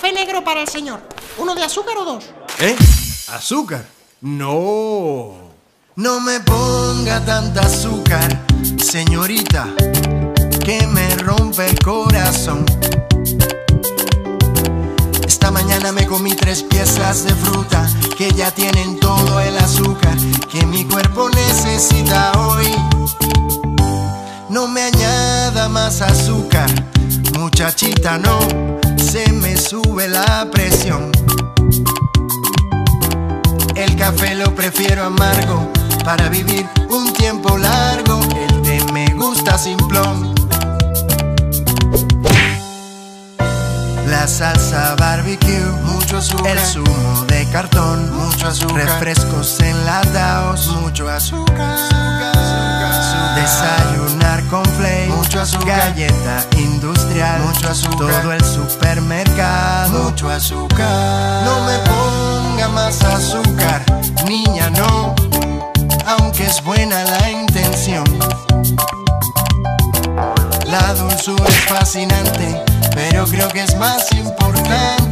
café negro para el señor. ¿Uno de azúcar o dos? ¿Eh? ¿Azúcar? No. No me ponga tanta azúcar, señorita, que me rompe el corazón. Esta mañana me comí tres piezas de fruta que ya tienen todo el azúcar que mi cuerpo necesita hoy. No me añada más azúcar, muchachita, no, se me sube la presión. El café lo prefiero amargo para vivir un tiempo largo. El té me gusta simplón. La salsa barbecue, mucho azúcar. El zumo de cartón, mucho azúcar. Refrescos enlatados, mucho azúcar. Galleta industrial, mucho azúcar. Todo el supermercado, mucho azúcar. No me ponga más azúcar, niña, no. Aunque es buena la intención. La dulzura es fascinante, pero creo que es más importante